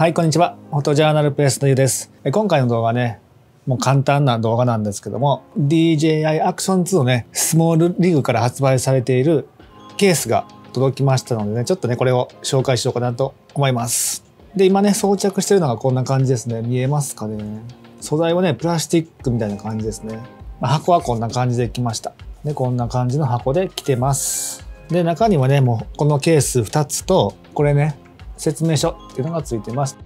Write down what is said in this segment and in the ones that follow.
はい、こんにちは。フォトジャーナルペースのゆうです。今回の動画はね、もう簡単な動画なんですけども、DJI Action 2のね、スモールリグから発売されているケースが届きましたのでね、ちょっとね、これを紹介しようかなと思います。で、今ね、装着してるのがこんな感じですね。見えますかね。素材はね、プラスチックみたいな感じですね。まあ箱はこんな感じで来ました。で、こんな感じの箱で来てます。で、中にはね、もうこのケース2つと、これね、説明書っていうのがついてます。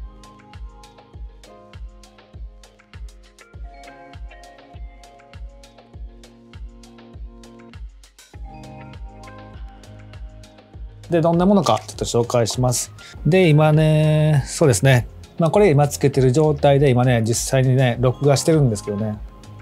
で、どんなものかちょっと紹介します。で、今ね、そうですね。まあこれ今つけてる状態で今ね、実際にね、録画してるんですけどね。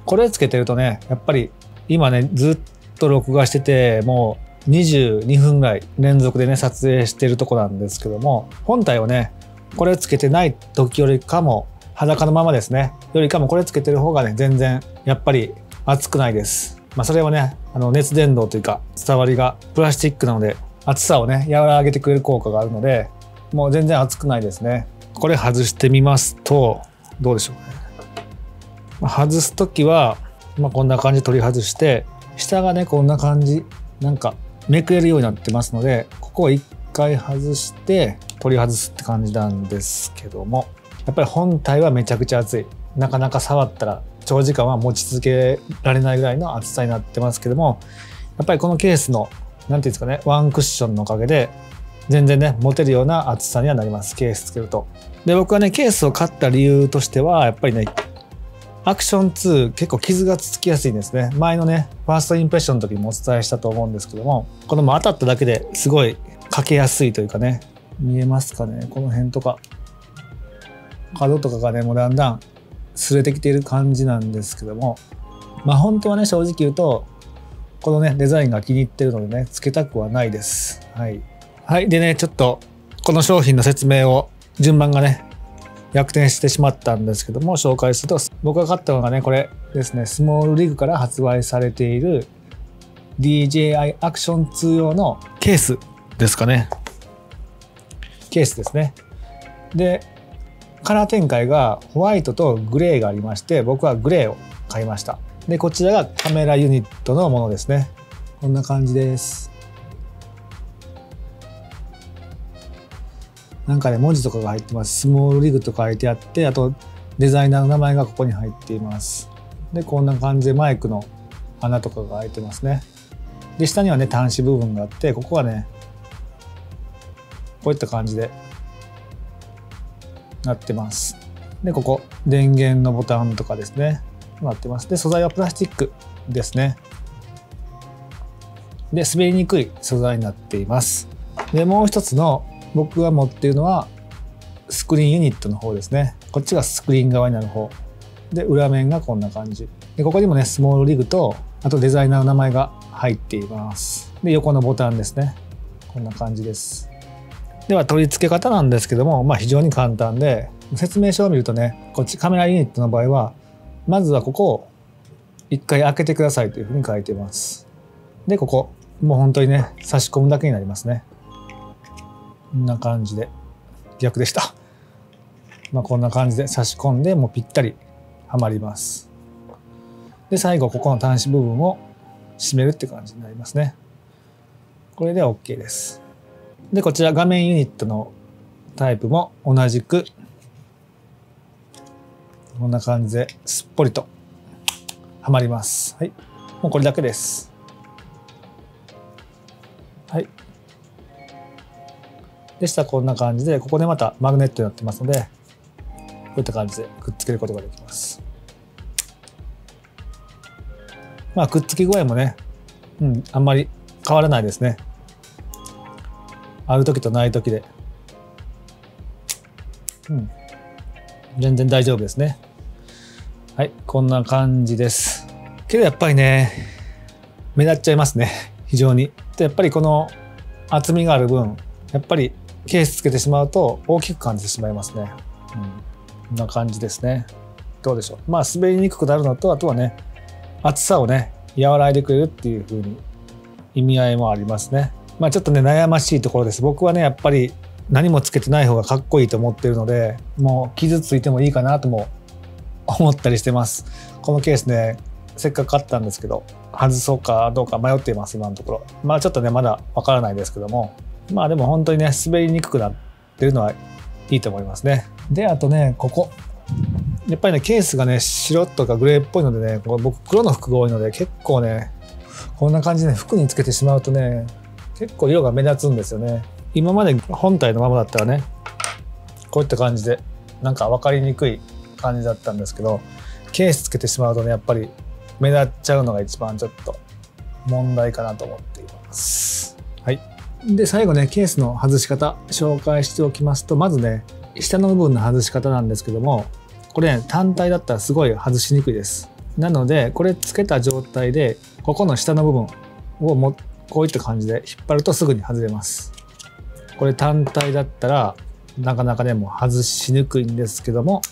これつけてるとね、やっぱり今ね、ずっと録画してて、もう22分ぐらい連続でね、撮影してるとこなんですけども、本体をね、これつけてない時よりかも、裸のままですね、よりかもこれつけてる方がね、全然やっぱり熱くないです。まあそれはね、あの熱伝導というか伝わりがプラスチックなので、熱さをね、和らげてくれる効果があるので、もう全然熱くないですね。これ外してみますと、どうでしょうね。まあ外す時は、まあ、こんな感じ取り外して、下がね、こんな感じ、なんかめくれるようになってますので、ここを一回外して取り外すって感じなんですけども、やっぱり本体はめちゃくちゃ熱い。なかなか触ったら長時間は持ち続けられないぐらいの熱さになってますけども、やっぱりこのケースの、なんていうんですかね、ワンクッションのおかげで、全然ね、持てるような厚さにはなります。ケースつけると。で、僕はね、ケースを買った理由としては、やっぱりね、アクション2結構傷がつきやすいんですね。前のね、ファーストインプレッションの時もお伝えしたと思うんですけども、このも当たっただけですごいかけやすいというかね、見えますかね、この辺とか。角とかがね、もうだんだん擦れてきている感じなんですけども、まあ本当はね、正直言うと、このね、デザインが気に入ってるのでね、つけたくはないです。はい。はい。でね、ちょっと、この商品の説明を、順番がね、逆転してしまったんですけども、紹介すると、僕が買ったのがね、これですね、スモールリグから発売されている DJI Action 2用のケースですかね。ケースですね。で、カラー展開がホワイトとグレーがありまして、僕はグレーを買いました。で、こちらがカメラユニットのものですね。こんな感じです。なんかね、文字とかが入ってます。スモールリグとか書いてあって、あとデザイナーの名前がここに入っています。で、こんな感じでマイクの穴とかが開いてますね。で、下にはね、端子部分があって、ここがね、こういった感じでなってます。で、ここ、電源のボタンとかですね。なってます。で、素材はプラスチックですね。で、滑りにくい素材になっています。で、もう一つの僕が持っているのは、スクリーンユニットの方ですね。こっちがスクリーン側になる方。で、裏面がこんな感じ。で、ここにもね、スモールリグと、あとデザイナーの名前が入っています。で、横のボタンですね。こんな感じです。では、取り付け方なんですけども、まあ非常に簡単で、説明書を見るとね、こっちカメラユニットの場合は、まずはここを一回開けてくださいというふうに書いてます。で、ここ、もう本当にね、差し込むだけになりますね。こんな感じで、逆でした。まあこんな感じで差し込んで、もうぴったりはまります。で、最後、ここの端子部分を締めるって感じになりますね。これで OK です。で、こちら画面ユニットのタイプも同じくこんな感じですっぽりとはまります。はい。もうこれだけです。はい。でしたらこんな感じで、ここでまたマグネットになってますので、こういった感じでくっつけることができます。まあ、くっつき具合もね、うん、あんまり変わらないですね。ある時とない時で。うん。全然大丈夫ですね。はい、こんな感じです。けどやっぱりね、目立っちゃいますね。非常に。でやっぱりこの厚みがある分、やっぱりケースつけてしまうと大きく感じてしまいますね。うん。こんな感じですね。どうでしょう。まあ滑りにくくなるのと、あとはね、厚さをね、和らいでくれるっていう風に意味合いもありますね。まあちょっとね、悩ましいところです。僕はね、やっぱり何もつけてない方がかっこいいと思ってるのでもう傷ついてもいいかなとも思ったりしてますこのケースねせっかく買ったんですけど外そうかどうか迷っています今のところまあちょっとねまだわからないですけどもまあでも本当にね滑りにくくなってるのはいいと思いますねであとねここやっぱりねケースがね白とかグレーっぽいのでね僕黒の服が多いので結構ねこんな感じで服につけてしまうとね結構色が目立つんですよね今まで本体のままだったらねこういった感じでなんか分かりにくい感じだったんですけどケースつけてしまうとねやっぱり目立っちゃうのが一番ちょっと問題かなと思っています。はい。で、最後ね、ケースの外し方紹介しておきますと、まずね、下の部分の外し方なんですけども、これね、単体だったらすごい外しにくいです。なので、これつけた状態で、ここの下の部分をもこういった感じで引っ張るとすぐに外れます。これ単体だったら、なかなかね、もう外しにくいんですけども、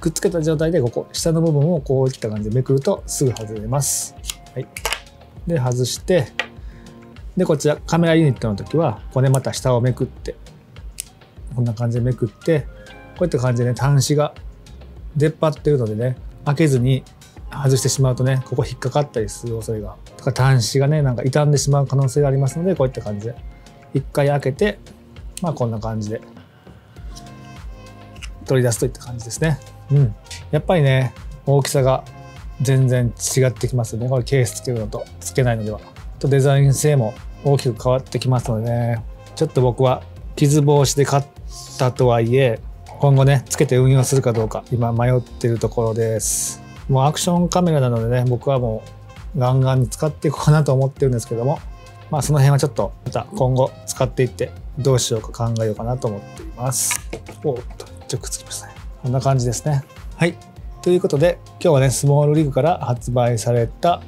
くっつけた状態でここ下の部分をこういった感じでめくるとすぐ外れます。はい、で外してでこちらカメラユニットの時はこれまた下をめくってこんな感じでめくってこういった感じでね端子が出っ張ってるのでね開けずに外してしまうとねここ引っかかったりする恐れがとか端子がねなんか傷んでしまう可能性がありますのでこういった感じで一回開けてまあこんな感じで取り出すといった感じですね。うん、やっぱりね大きさが全然違ってきますよね。これケースつけるのとつけないのでは。とデザイン性も大きく変わってきますのでねちょっと僕は傷防止で買ったとはいえ今後ねつけて運用するかどうか今迷ってるところですもうアクションカメラなのでね僕はもうガンガンに使っていこうかなと思ってるんですけどもまあその辺はちょっとまた今後使っていってどうしようか考えようかなと思っていますおっとちょっとくっつきましたねこんな感じですね。はい。ということで、今日はね、スモールリグから発売された、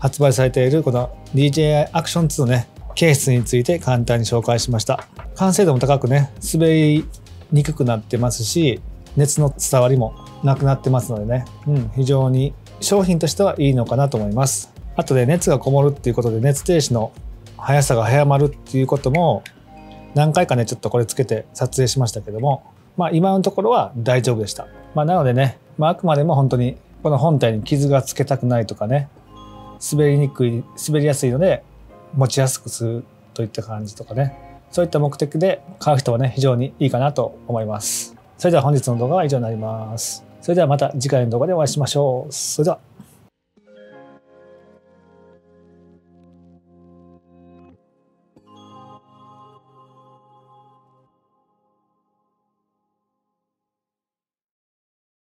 発売されているこの DJI Action 2のね、ケースについて簡単に紹介しました。完成度も高くね、滑りにくくなってますし、熱の伝わりもなくなってますのでね、うん、非常に商品としてはいいのかなと思います。あとで熱がこもるっていうことで熱停止の速さが早まるっていうことも何回かねちょっとこれつけて撮影しましたけどもまあ、今のところは大丈夫でした。まあ、なのでね、まあ、あくまでも本当にこの本体に傷がつけたくないとかね、滑りにくい、滑りやすいので持ちやすくするといった感じとかね、そういった目的で買う人はね、非常にいいかなと思います。それでは本日の動画は以上になります。それではまた次回の動画でお会いしましょう。それでは。